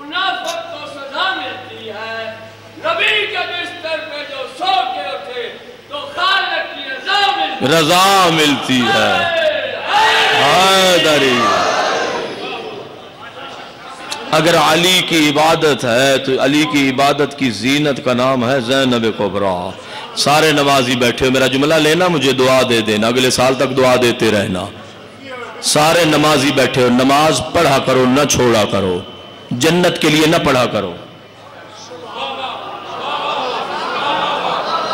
मुनाफत को सजा मिलती है। नबी के बिस्तर पे जो सो के उठे तो खालक की रजा मिलती रजा मिलती है। हैदरी। अगर अली की इबादत है तो अली की इबादत की जीनत का नाम है जैनब कोबरा। सारे नमाजी बैठे हो, मेरा जुमला लेना, मुझे दुआ दे देना, अगले साल तक दुआ देते रहना। सारे नमाजी बैठे हो, नमाज़ पढ़ा करो, न छोड़ा करो। जन्नत के लिए न पढ़ा करो।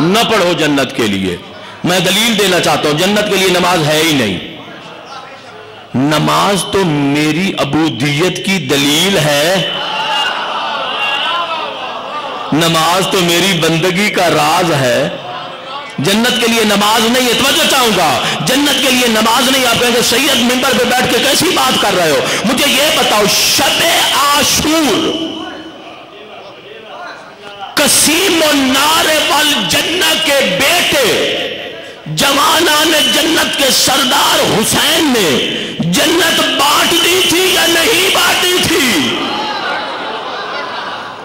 न पढ़ो जन्नत के लिए। मैं दलील देना चाहता हूँ, जन्नत के लिए नमाज़ है ही नहीं। नमाज़ तो मेरी अबूदियत की दलील है। नमाज़ तो मेरी बंदगी का राज है। जन्नत के लिए नमाज़ नहीं है तो चाहूँगा। जन्नत के लिए नमाज़ नहीं, आप कहेंगे, सैयद मिंबर पे बैठ के कैसी बात कर रहे हो? मुझे यह बताओ, शब आशूर, कसीम नारे वाल जन्ना के बेटे, जवाना ने जन्नत के सरदार हुसैन ने जन्नत बांट दी थी या नहीं बांटी थी?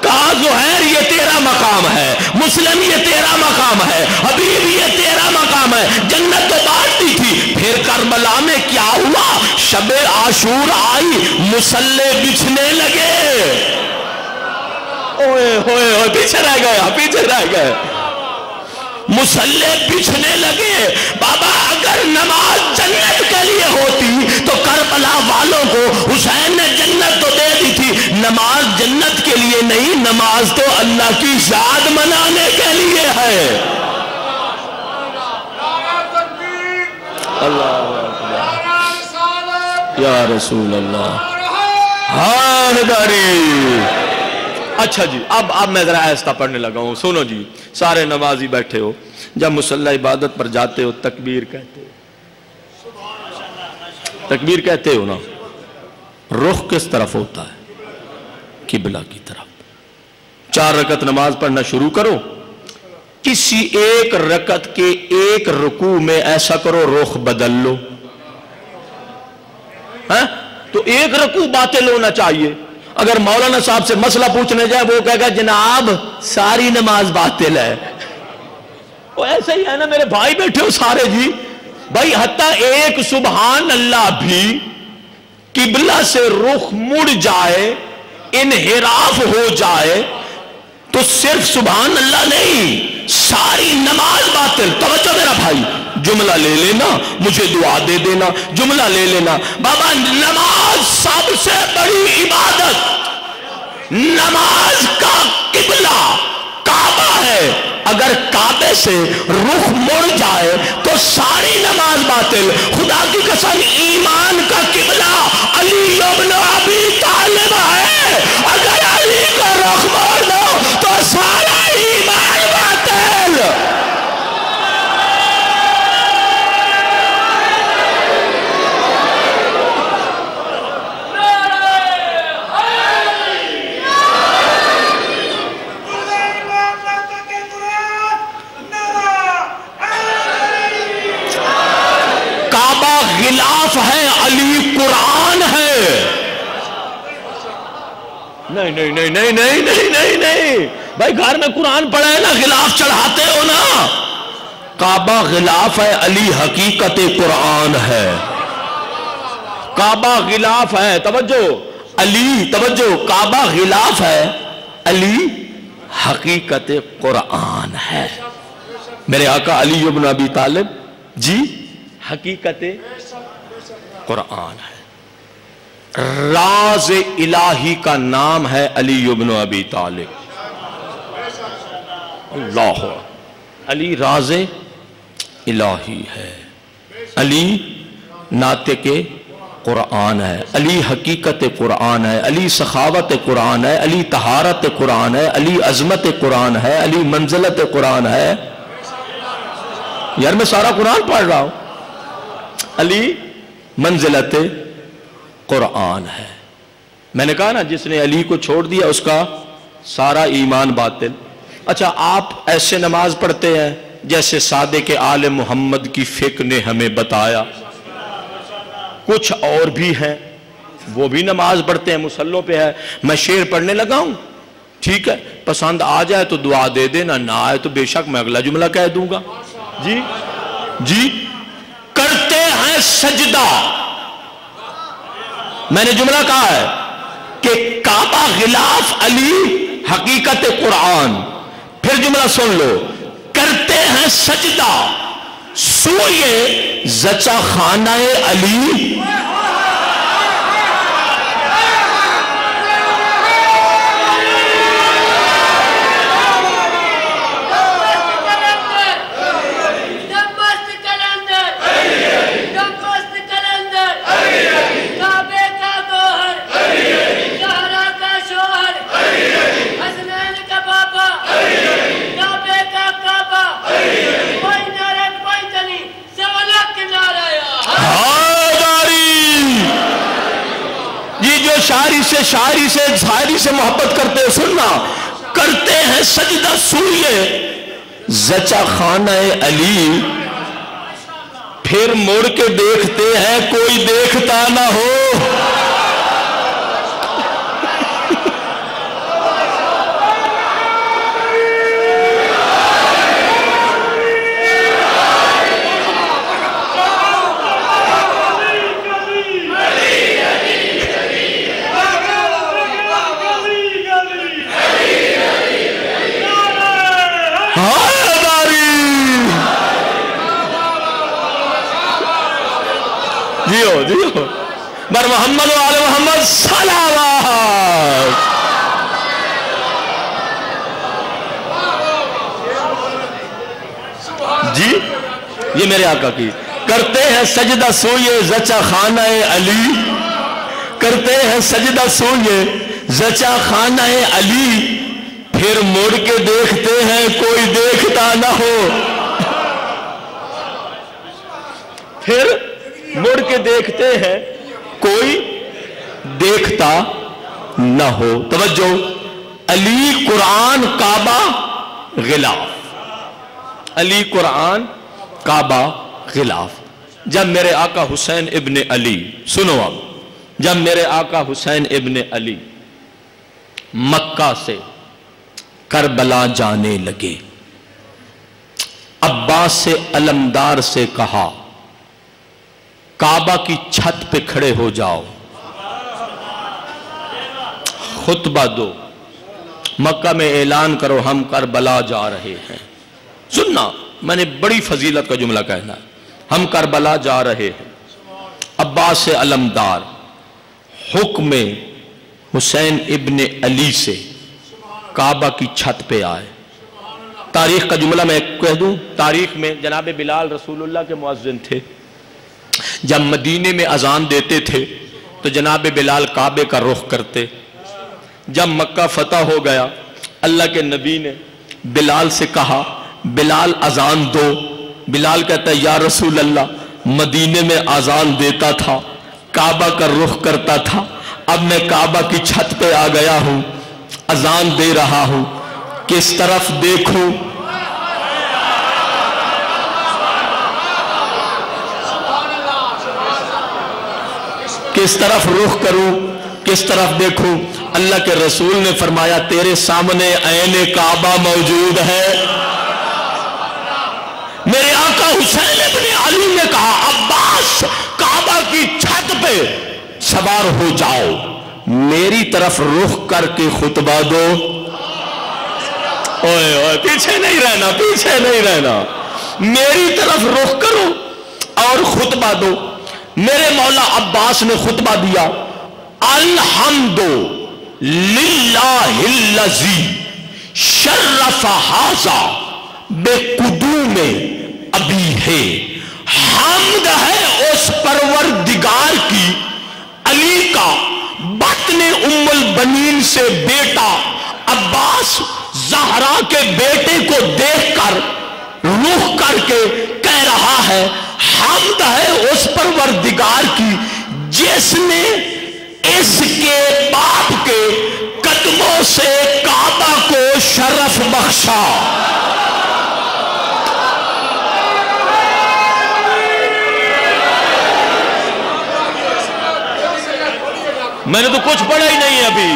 कहा जो है ये तेरा मकाम है। मुस्लिम ये तेरा मकाम है हबीब ये तेरा मकाम है। जन्नत तो बांट दी थी, फिर करबला में क्या हुआ? शबे आशूर आई, मुसल्ले बिछने लगे। ओए, होए होए, पीछे रह गए, पीछे रह गए। मुसल्ले बिछने लगे बाबा अगर नमाज़ जन्नत के लिए होती तो करबला वालों को हुसैन ने जन्नत तो दे दी थी। नमाज़ जन्नत के लिए नहीं नमाज़ तो अल्लाह की याद मनाने के लिए है। अल्लाह या रसूल अल्लाह अच्छा जी अब अब मैं जरा ऐसा पढ़ने लगा हूँ सुनो जी। सारे नमाजी बैठे हो, जब मुसल्ला इबादत पर जाते हो, तकबीर कहते हो। तकबीर कहते हो ना? रुख किस तरफ़ होता है? किबला की तरफ़। चार रकत नमाज़ पढ़ना शुरू करो। किसी एक रकत के एक रुकू में ऐसा करो, रुख बदल लो। है? तो एक रकू बातिल होना चाहिए। अगर मौलाना साहब से मसला पूछने जाए, वो कहेगा, जनाब, सारी नमाज़ बातिल है। वो ऐसे ही है ना, मेरे भाई बैठे हो सारे जी। भाई हत्ता एक सुबहान अल्लाह भी किबला से रुख मुड़ जाए, इनहिराफ हो जाए तो सिर्फ़ सुबहान अल्लाह नहीं, सारी नमाज़ बातिल। तवज्जो मेरा भाई। जुमला ले लेना, मुझे दुआ दे देना, जुमला ले लेना। बाबा, नमाज़ सबसे बड़ी इबादत। नमाज़ का किबला काबा है। अगर काबे से रुख मुड़ जाए तो सारी नमाज़ बातिल। खुदा की कसम, ईमान का किबला अली अबी तालिब है। अगर अली का रुख मोड़ दो तो सारा ईमान बातिल काबा गिलाफ है अली कुरान है नहीं नहीं नहीं नहीं नहीं नहीं नहीं नहीं। भाई, घर में कुरान पढ़ा है ना गिलाफ चढ़ाते हो ना। काबा गिलाफ है, अली हकीकत कुरान है। काबा गिलाफ है, तवज्जो। अली, तवज्जो, काबा गिलाफ है, अली हकीकत कुरान है। मेरे आका अली अबी तालिब, जी, हकीकत कुरान है। राज इलाही का नाम है अली इब्न अबी तालिब। अल्लाह अली राज इलाही है। अली नाते के कुरान है। अली हकीकत कुरान है। अली सखावत कुरान है। अली तहारत कुरान है। अली अजमत कुरान है। अली मंजिलत कुरान है। यार मैं सारा कुरान पढ़ रहा हूँ। अली मंजिलत कुरान है। मैंने कहा ना, जिसने अली को छोड़ दिया, उसका सारा ईमान बातिल। अच्छा आप ऐसे नमाज़ पढ़ते हैं जैसे सादे के आल मोहम्मद की फिक ने हमें बताया। कुछ और भी हैं, वो भी नमाज़ पढ़ते हैं, मुसल्लों पे है। मैं शेर पढ़ने लगा हूँ, ठीक है, पसंद आ जाए तो दुआ दे देना, ना आए तो बेशक मैं अगला जुमला कह दूँगा। जी जी, करते हैं सजदा। मैंने जुमला कहा है कि काबा गिलाफ अली हकीकत कुरान। फिर जुमला सुन लो। करते हैं सजदा। सूर्य जचा खाना अली दमस्त कलंदर दमस्त कलंदर काबे का गोहर जहरा का शोहर हसनैन का बाबा काबे का काबा कोई नारे कोई जनी सवलक नाराया हादारी ये जो शायरी से शायरी से शायरी से मोहब्बत करते हैं सुनना करते हैं सजदा सूर्य जचा खाना अली। फिर मुड़ के देखते हैं कोई देखता ना हो हादारी जियो जियो बर मोहम्मद वाले मोहम्मद सलावात जी, ये मेरे आका की। करते हैं सजदा सोये जचा खाना है अली। करते हैं सजदा सोये जचा खाना है अली। फिर मुड़ के देखते हैं कोई देखता ना हो। फिर मुड़ के देखते हैं, कोई देखता न हो। तवज्जो, अली कुरान काबा गिलाफ। अली कुरान काबा गिलाफ। जब मेरे आका हुसैन इब्ने अली, सुनो अब, जब मेरे आका हुसैन इब्ने अली मक्का से करबला जाने लगे, अब्बास से अलमदार से कहा काबा की छत पे खड़े हो जाओ। खुतबा दो। मक्का में ऐलान करो, हम करबला जा रहे हैं। सुनना, मैंने बड़ी फजीलत का जुमला कहना हम करबला जा रहे हैं। अब्बास से अलमदार, हुक्म हुसैन इब्ने अली से काबा की छत पे आए। तारीख का जुमला मैं कह दूँ, तारीख में जनाब बिलाल रसूलुल्लाह के मुअज्जिन थे। जब मदीने में अजान देते थे तो जनाब बिलाल काबे का रुख करते। जब मक्का फतह हो गया, अल्लाह के नबी ने बिलाल से कहा, बिलाल अजान दो। बिलाल कहता, या रसूल अल्लाह मदीने में अजान देता था, काबा का रुख करता था। अब मैं काबा की छत पे आ गया हूँ, अजान दे रहा हूँ। किस तरफ़ देखूँ किस तरफ़ रुख करूँ, किस तरफ़ देखूँ? अल्लाह के रसूल ने फरमाया, तेरे सामने ऐन काबा मौजूद है। मेरे आका हुसैन इब्ने अली ने कहा, अब्बास, काबा की छत पे सवार हो जाओ। मेरी तरफ़ रुख करके खुतबा दो। ओए ओए, पीछे नहीं रहना, पीछे नहीं रहना। मेरी तरफ़ रुख करो और खुतबा दो। मेरे मौला अब्बास ने खुतबा दिया, अलहमदो लिल्लाहिल्लजी शर्रफ हाजा बेकुदू में अभी है। हमद है उस परवर दिगार की, अली का बतने उम्मुल बनीन से बेटा अब्बास जहरा के बेटे को देखकर रुख करके कह रहा है हमद है उस परवर दिगार की, जिसने इसके बाप के कदमों से काबा को शरफ बख्शा। मैंने तो कुछ पढ़ा ही नहीं है अभी।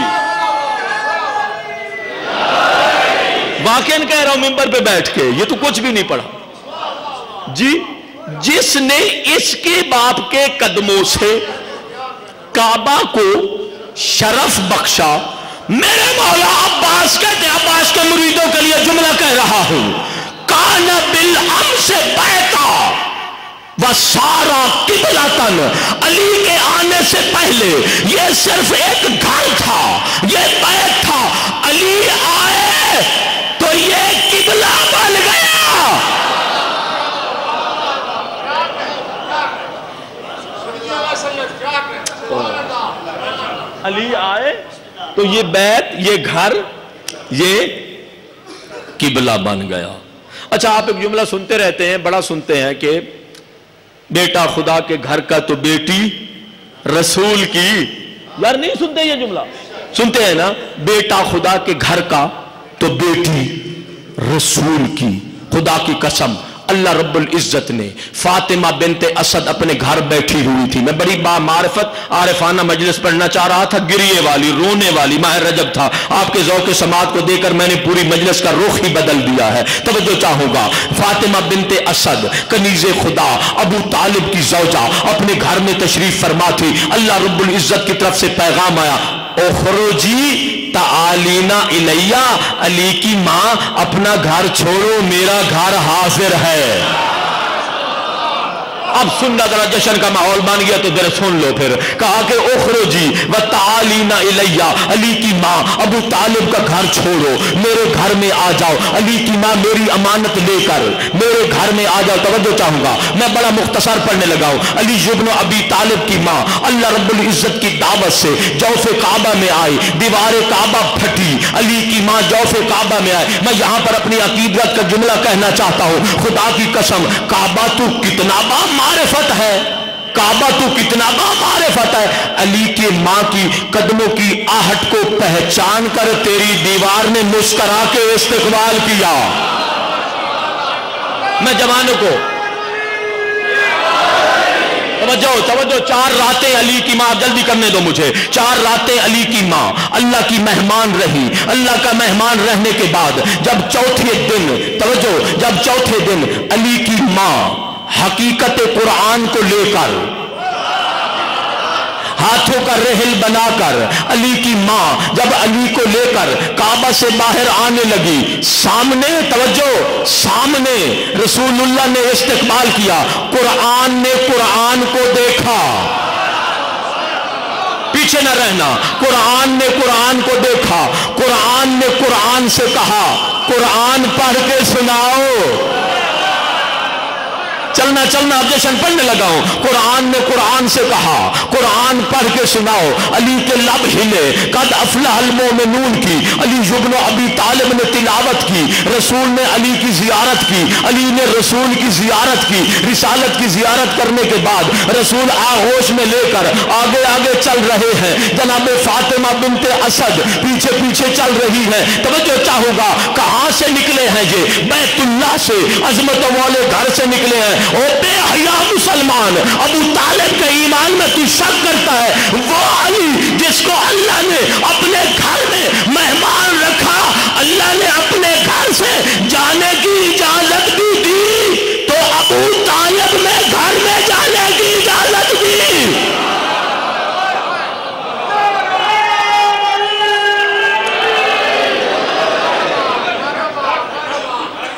वाकई कह रहा हूँ, मिंबर पे बैठ के, ये तो कुछ भी नहीं पढ़ा। जी? जिसने इसके बाप के कदमों से काबा को शरफ बख्शा, मेरे मौला अब्बास कहते अब्बास के मुरीदों के लिए जुमला कह रहा हूँ, कान बिल अम से बैठा वह सारा किबला तन अली के आने से पहले यह सिर्फ़ एक घर था यह आए तो ये बैत, ये घर, ये किबला बन गया। अच्छा आप एक जुमला सुनते रहते हैं, बड़ा सुनते हैं कि बेटा खुदा के घर का तो बेटी रसूल की। यार, नहीं सुनते ये जुमला? सुनते हैं ना, बेटा खुदा के घर का तो बेटी रसूल की, खुदा की कसम। अल्लाह रब्बुल इज़्ज़त ने फातिमा बिनते असद अपने घर बैठी हुई थी। मैं बड़ी बा मारफत आरिफाना मजलिस पढ़ना चाह रहा था, गिरिए वाली, रोने वाली, माह रजब था। आपके जौक समात को देकर मैंने पूरी मजलिस का रुख ही बदल दिया है। तवज्जो चाहूँगा। फातिमा बिनते असद, कनीज खुदा, अबू तालिब की जौजा अपने घर में तशरीफ़ फरमा थी। अल्लाह रब्बुल इज़्ज़त की तरफ़ से पैगाम आया ओखरोजी तालीना इलैया अली की माँ अपना घर छोड़ो मेरा घर हाजिर है। अब सुनना जरा जश्न का माहौल बन गया तो जरा सुन लो फिर। कहा कि, ओखरो जी, व तालीना इलैया, अली की माँ, अबू तालिब का घर छोड़ो। मेरे घर में आ जाओ। अली की माँ मेरी अमानत लेकर, मेरे घर में आ जाओ। तवज्जो चाहूँगा। मैं बड़ा मुख्तसर पढ़ने लगा हूँ। अली जुबन अबी तालिब की माँ, अल्लाह रब्बुल इज़्ज़त की दावत से जौफे काबा में आई। दीवार काबा फटी। अली की माँ जौफे काबा में आए मैं यहाँ पर अपनी अकीदत का जुमला कहना चाहता हूँ। खुदा की कसम, काबा तू कितना बा मारिफत है। काबा, तू कितना बा मारिफत है। अली के माँ की कदमों की आहट को पहचान कर तेरी दीवार ने मुस्करा के इस्तेकबाल किया। मैं जवानों को तवज्जो तवज्जो, चार रातें अली की माँ, जल्दी करने दो मुझे। चार रातें अली की माँ, अल्लाह की मेहमान रही। अल्लाह का मेहमान रहने के बाद जब चौथे दिन, तवज्जो, जब चौथे दिन अली की माँ हकीकत कुरान को लेकर, हाथों का रेहल बनाकर, अली की माँ जब अली को लेकर काबा से बाहर आने लगी, सामने, तवज्जो, सामने रसूलुल्लाह ने इस्तेकबाल किया, कुरान ने कुरान को देखा। पीछे न रहना, कुरान ने कुरान को देखा, कुरान ने कुरान से कहा, कुरान पढ़ के सुनाओ। चलना चलना अब जशन पढ़ने लगा हूँ। कुरान ने कुरान से कहा, कुरान पढ़ के सुनाओ। अली के लब हिले, कद अफलाहलमो में नून की। अली जुबन अबी तालिब ने तिलावत की, रसूल ने अली की जियारत की, अली ने रसूल की जियारत की, रिसालत की जियारत करने के बाद रसूल आगोश में लेकर आगे आगे चल रहे हैं। जनाब फातिमा बिनते असद पीछे पीछे चल रही है। तवज्जो चाहूँगा, कहाँ से निकले हैं ये? बैतुल्ला से, अजमत वाले घर से निकले हैं। ओ बेहया मुसलमान, अबू तालिब के ईमान में तू शक करता है। वो अली जिसको अल्लाह ने अपने घर में मेहमान रखा, अल्लाह ने अपने घर से जाने की इजाज़त दी।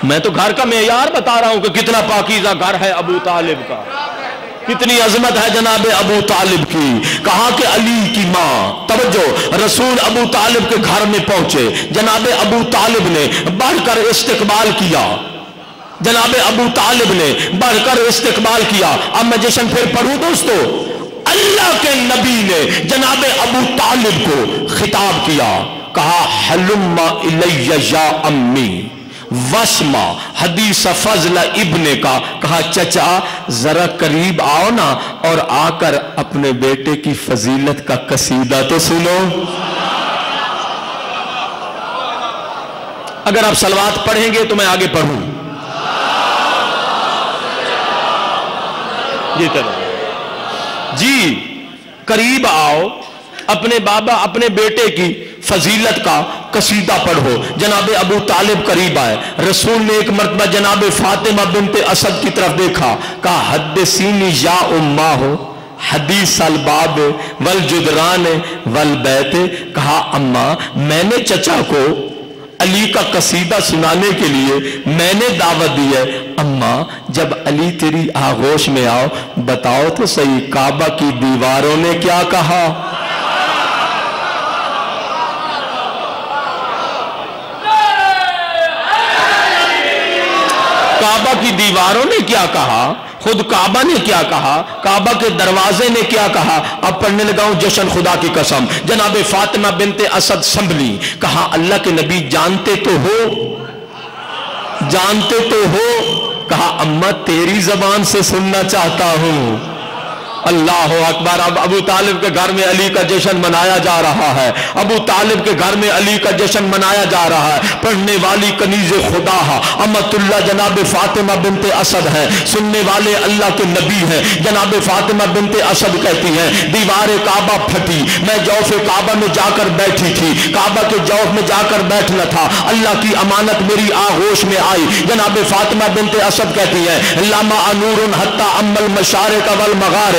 मैं तो घर का मेयार बता रहा हूँ कि कितना पाकिजा घर है अबू तालिब का। कितनी अजमत है जनाब अबू तालिब की। कहा कि अली की माँ? तवज्जो, रसूल अबू तालिब के घर में पहुँचे। जनाब अबू तालिब ने बढ़कर इस्तेकबाल किया। जनाब अबू तालिब ने बढ़कर इस्तेकबाल किया। अब मैं जश्न फिर पढ़ू दोस्तों? अल्लाह के नबी ने जनाब अबू तालिब को खिताब किया। कहा, हलुम्मा इलैया अम्मी। वसमा, हदीस फजल इब्ने का कहा, चचा, जरा करीब आओ ना और आकर अपने बेटे की फजीलत का कसीदा तो सुनो। अगर आप सलवात पढ़ेंगे तो मैं आगे पढ़ूं। जी करो जी, करीब आओ, अपने बाबा, अपने बेटे की फजीलत का कसीदा पढ़ो। जनाब अबू तालिब करीब आए। रसूल ने एक मरतबा जनाब फातिमा बिनते असद की तरफ़ देखा। कहा हद सीनी या उम्मा हो, हदीस अल बाब, वल जुदरान, वल बैत। कहा, अम्मा, मैंने चचा को अली का कसीदा सुनाने के लिए मैंने दावत दी है। अम्मा, जब अली तेरी आगोश में आओ, बताओ तो सही, काबा की दीवारों ने क्या कहा? काबा की दीवारों ने क्या कहा? खुद काबा ने क्या कहा? काबा के दरवाजे ने क्या कहा? अब पढ़ने लगा जशन खुदा की कसम। जनाब फातिमा बिनते असद संभली, कहा, अल्लाह के नबी जानते तो हो। जानते तो हो, कहा, अम्मा, तेरी जबान से सुनना चाहता हूँ। अल्लाह अकबर, अब अबू तालिब के घर में अली का जश्न मनाया जा रहा है। अबू तालिब के घर में अली का जश्न मनाया जा रहा है। पढ़ने वाली कनीज खुदा है। अमतुल्ला जनाब फातिमा बिनते असद है। सुनने वाले अल्लाह के नबी हैं। जनाब फातिमा बिनते असद कहती हैं, दीवार काबा फटी। मैं जौफ काबा में जाकर बैठी थी। काबा के जौफ में जाकर बैठना था। अल्लाह की अमानत मेरी आगोश में आई। जनाब फातिमा बिनते असद कहती है, लामा अनूर हत्ता अम्मल मशारे का वल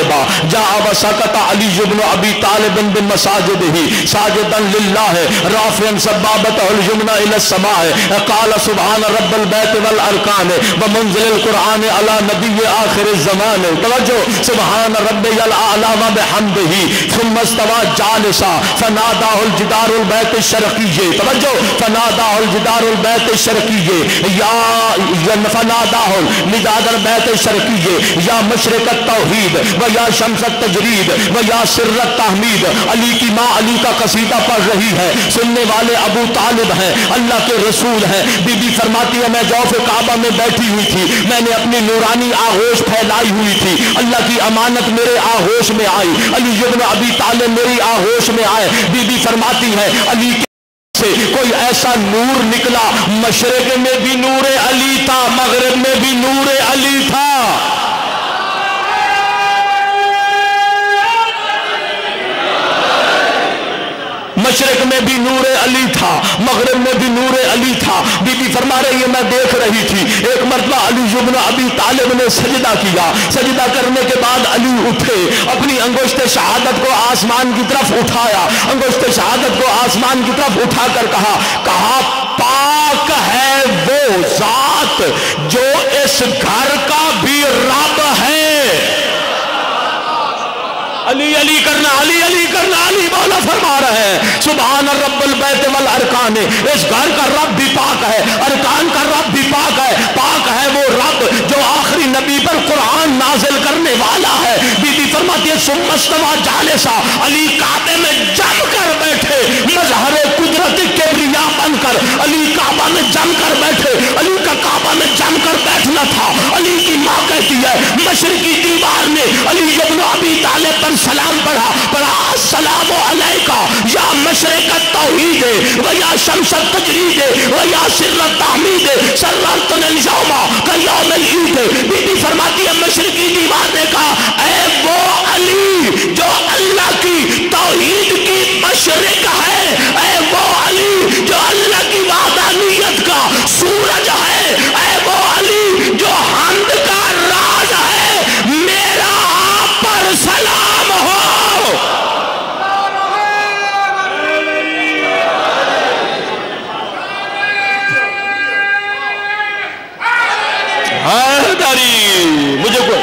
मगारबा जा वसकता अली जुबन अबी तालिबन बिन मसाजिद ही। साजिदन लिल्लाह, राफियन सबाबत अल जुमना है। काल सुभान रब्बल बैत वल अरकान व मुंजिल कुरान अला नबी आखिर जमान तवज्जो सुभान रब्बियल आला व बिहम्दिही सुम्मा इस्तवा जालिसा, फनादाहुल जिदारुल बैत शरकीये। तवज्जो, फनादाहुल जिदारुल बैत शरकीये। या फनादाहुल निदादर बैत शरकीये। या मशरक तौहीद। व या शमसत तजरीद व या सिर्रत तहमीद। अली की माँ अली का कसीदा पढ़ रही है। सुनने वाले अबू तालिब हैं, अल्लाह के रसूल हैं। बीबी फरमाती है, मैं जौफ काबा में बैठी हुई थी। मैंने अपनी नूरानी आगोश फैलाई हुई थी। अल्लाह की अमानत मेरे आगोश में आई। अली युग्न अबी तालिब मेरी आगोश में आए। बीबी फरमाती है, अली से कोई ऐसा नूर निकला? मशरक में भी नूर अली था, मगरब में भी नूर अली था। मशरक में भी नूर अली था, मगरब में भी नूर अली था। बीबी फरमा रही है, मैं देख रही थी। एक मरतबा अली जुबन अभी तालिब ने सजदा किया। सजदा करने के बाद अली उठे, अपनी अंगुश्त शहादत को आसमान की तरफ़ उठाया। अंगुश्त शहादत को आसमान की तरफ़ उठाकर कहा कहा, पाक है वो जात जो इस घर का भी रब है अली अली करना, अली अली करना, अली मौला फरमा रहे हैं। सुबहान रब्बल बैत वल अरकान। इस घर का रब भी पाक है, अरकान का रब भी पाक है। पाक है वो रब जो आखिरी नबी पर कुरान नाजिल करने वाला है। बीबी फरमाती है सुमस्तवा जालेसा। अली काबे में जम कर बैठे। मजहर कुदरत के ब्रिया बनकर अली काबा में जम कर बैठे। अली का काबा में जम कर बैठना था। अली की माँ कहती है मशरकी दीवार ने अली इब्न अबी तालिब पर सलाम पढ़ा। पढ़ा सलाम अलैका। तौहीद व या शम्स तजरीद व या सिर तहमीद सर्रतन यौमा का यौम ईद बीबी फरमाती है, मशरकी दीवार ने कहा ए वो अली, जो मुझे को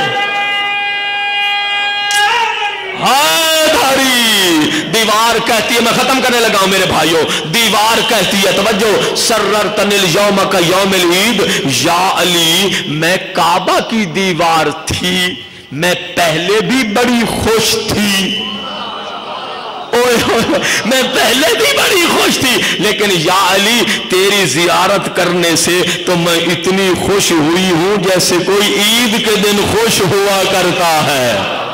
दीवार कहती है, मैं खत्म करने लगा हूँ मेरे भाइयों। दीवार कहती है, तवज्जो सर्रर तनिल यौम का यौम ईद। या अली, मैं काबा की दीवार थी, मैं पहले भी बड़ी खुश थी। मैं पहले भी बड़ी खुश थी, लेकिन या अली, तेरी जियारत करने से तो मैं इतनी खुश हुई हूँ जैसे कोई ईद के दिन खुश हुआ करता है।